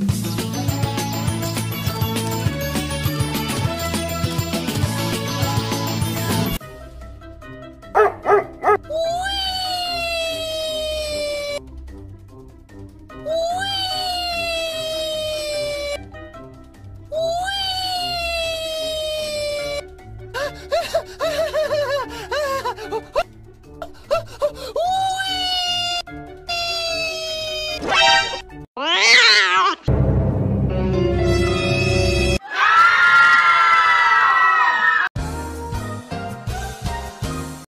you